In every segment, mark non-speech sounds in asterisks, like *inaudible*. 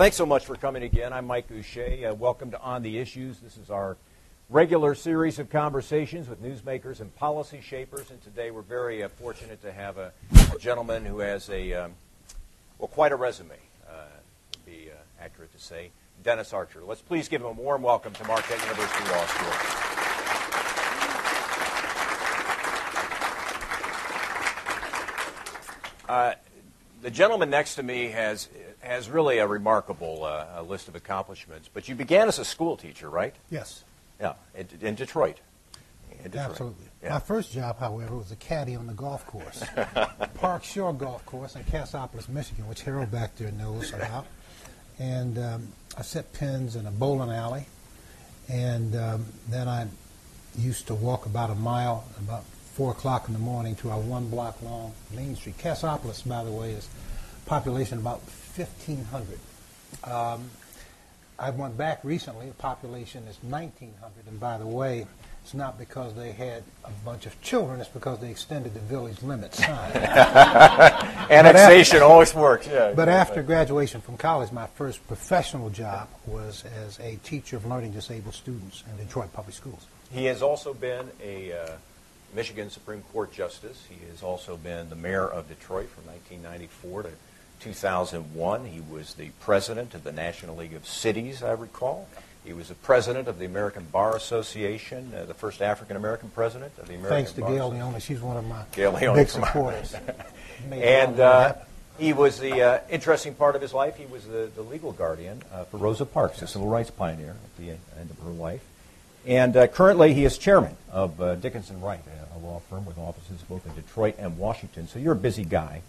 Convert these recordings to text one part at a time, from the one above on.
Thanks so much for coming again. I'm Mike Gousha. Uh, welcome to On the Issues. This is our regular series of conversations with newsmakers and policy shapers. And today we're very uh, fortunate to have a, a, gentleman who has a, um, well, quite a resume, uh, be uh, accurate to say, Dennis Archer. Let's please give him a warm welcome to Marquette University Law School. Uh, the gentleman next to me has has really a remarkable uh, list of accomplishments. But you began as a school teacher, right? Yes. Yeah, in, in Detroit. In Detroit. Absolutely. Yeah. My first job, however, was a caddy on the golf course, *laughs* Park Shore Golf Course in Cassopolis, Michigan, which Harold back there knows about. And um, I set pins in a bowling alley, and um, then I used to walk about a mile, about four o'clock in the morning, to our one block long Main Street. Cassopolis, by the way, is population about 1,500. Um, I went back recently, the population is 1,900. And by the way, it's not because they had a bunch of children, it's because they extended the village limits. *laughs* Annexation after, always works, yeah. But after graduation from college, my first professional job was as a teacher of learning disabled students in Detroit Public Schools. He has also been a uh, Michigan Supreme Court Justice. He has also been the mayor of Detroit from 1994 to 2001. He was the president of the National League of Cities, I recall. He was the president of the American Bar Association, uh, the first African American president of the American Thanks to Bar Gail Leone. She's one of my Gail Leone big supporters. *laughs* and uh, he was the uh, interesting part of his life. He was the, the legal guardian uh, for Rosa Parks, a civil rights pioneer at the end of her life. And uh, currently, he is chairman of uh, Dickinson Wright, a law firm with offices both in Detroit and Washington. So you're a busy guy.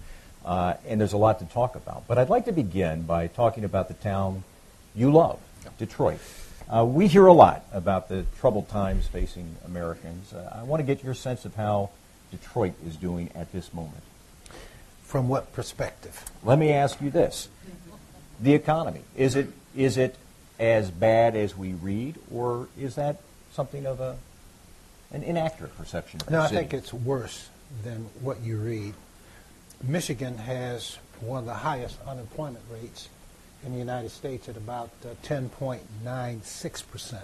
Uh, and there's a lot to talk about. But I'd like to begin by talking about the town you love, Detroit. Uh, we hear a lot about the troubled times facing Americans. Uh, I want to get your sense of how Detroit is doing at this moment. From what perspective? Let me ask you this: the economy is it is it as bad as we read, or is that something of a an inaccurate perception? no, I think it's worse than what you read. Michigan has one of the highest unemployment rates in the United States at about uh, 10.96%.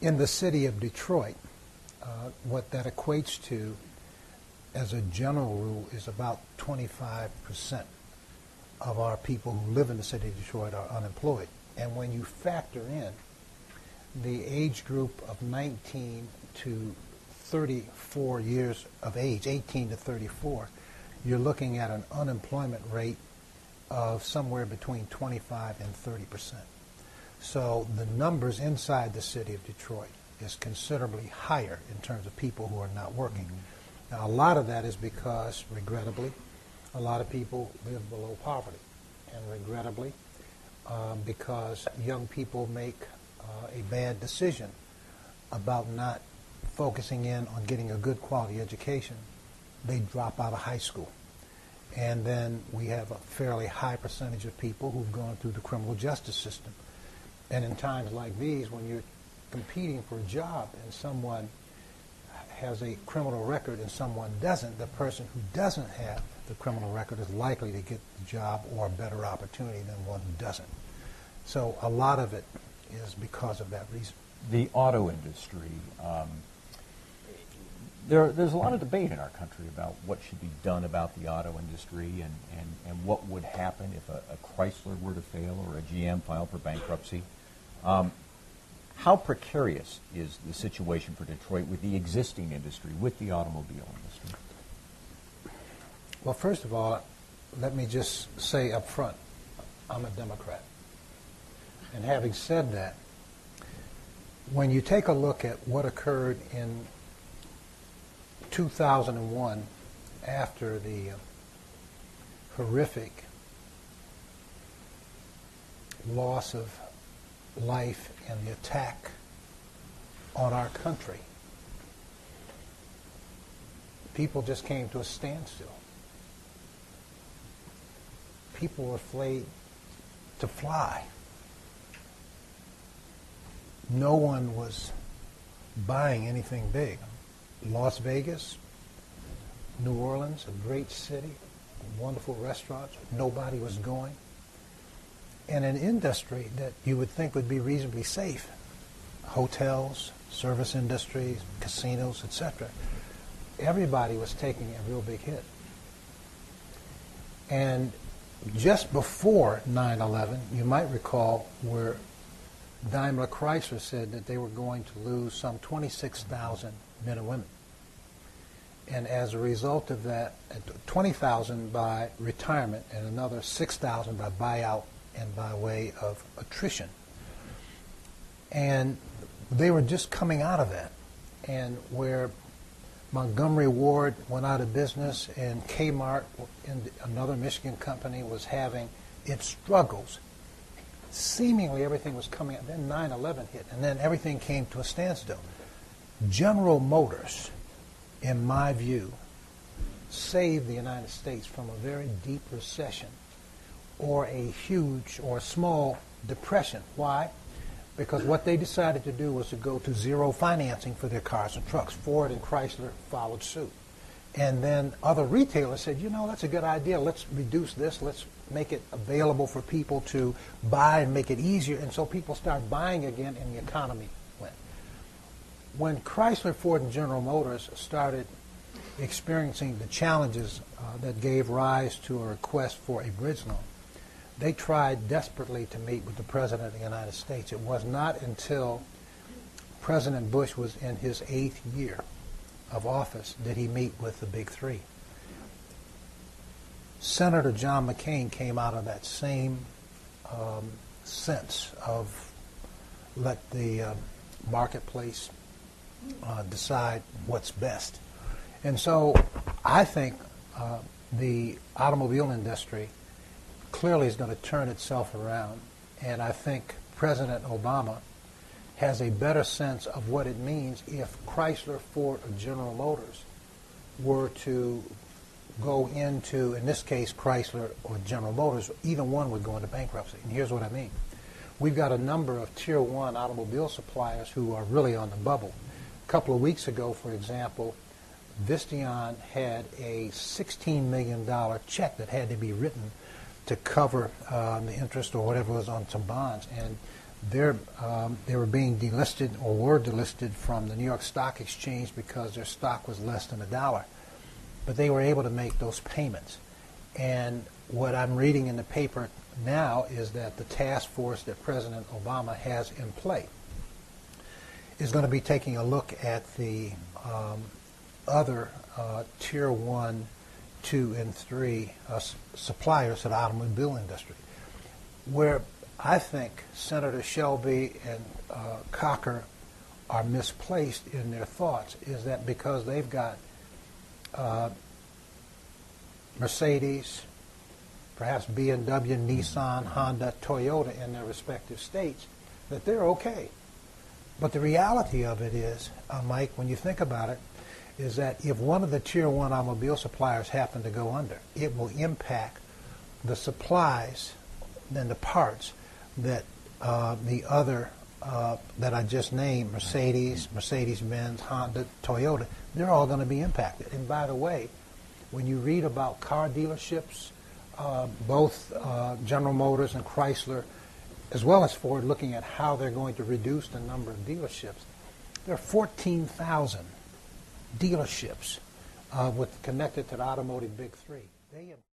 In the city of Detroit, uh, what that equates to, as a general rule, is about 25% of our people who live in the city of Detroit are unemployed. And when you factor in the age group of 19 to 34 years of age, 18 to 34, you're looking at an unemployment rate of somewhere between 25 and 30 percent. So the numbers inside the city of Detroit is considerably higher in terms of people who are not working. Mm-hmm. Now, a lot of that is because, regrettably, a lot of people live below poverty. And regrettably, um, because young people make uh, a bad decision about not focusing in on getting a good quality education they drop out of high school. And then we have a fairly high percentage of people who've gone through the criminal justice system. And in times like these, when you're competing for a job and someone has a criminal record and someone doesn't, the person who doesn't have the criminal record is likely to get the job or a better opportunity than one who doesn't. So a lot of it is because of that reason. The auto industry. Um, there, there's a lot of debate in our country about what should be done about the auto industry and, and, and what would happen if a, a Chrysler were to fail or a GM filed for bankruptcy. Um, how precarious is the situation for Detroit with the existing industry, with the automobile industry? Well, first of all, let me just say up front, I'm a Democrat. And having said that, when you take a look at what occurred in 2001, after the horrific loss of life and the attack on our country, people just came to a standstill. People were afraid to fly. No one was buying anything big. Las Vegas, New Orleans, a great city, wonderful restaurants. Nobody was going. In an industry that you would think would be reasonably safe hotels, service industries, casinos, etc. Everybody was taking a real big hit. And just before 9 11, you might recall where Daimler Chrysler said that they were going to lose some 26,000 men and women. And as a result of that, 20,000 by retirement and another 6,000 by buyout and by way of attrition. And they were just coming out of that. And where Montgomery Ward went out of business and Kmart, another Michigan company, was having its struggles. Seemingly everything was coming out. Then 9 11 hit, and then everything came to a standstill. General Motors, in my view, saved the United States from a very deep recession or a huge or small depression. Why? because what they decided to do was to go to zero financing for their cars and trucks. Ford and Chrysler followed suit. And then other retailers said, you know, that's a good idea. Let's reduce this. Let's make it available for people to buy and make it easier. And so people start buying again and the economy went. When Chrysler, Ford, and General Motors started experiencing the challenges uh, that gave rise to a request for a bridge loan, they tried desperately to meet with the President of the United States. It was not until President Bush was in his eighth year of office did he meet with the big three. Senator John McCain came out of that same um, sense of let the uh, marketplace uh, decide what's best. And so I think uh, the automobile industry clearly is going to turn itself around. And I think President Obama has a better sense of what it means if Chrysler, Ford, or General Motors were to go into, in this case, Chrysler or General Motors, either one would go into bankruptcy. And here's what I mean. We've got a number of tier one automobile suppliers who are really on the bubble. A couple of weeks ago, for example, Visteon had a $16 million check that had to be written to cover um, the interest or whatever was on some bonds. And they're, um, they were being delisted or were delisted from the New York Stock Exchange because their stock was less than a dollar. But they were able to make those payments. And what I'm reading in the paper now is that the task force that President Obama has in play is going to be taking a look at the um, other uh, tier one two, and three uh, suppliers to the automobile industry. Where I think Senator Shelby and uh, Corker are misplaced in their thoughts is that because they've got uh, Mercedes, perhaps BMW, Nissan, Honda, Toyota in their respective states, that they're okay. But the reality of it is, uh, Mike, when you think about it, is that if one of the tier one automobile suppliers happen to go under, it will impact the supplies and the parts that uh, the other uh, that I just named, Mercedes, Mercedes-Benz, Honda, Toyota, they're all going to be impacted. And by the way, when you read about car dealerships, uh, both uh, General Motors and Chrysler, as well as Ford, looking at how they're going to reduce the number of dealerships, there are 14,000 dealerships uh, with connected to the automotive big three. They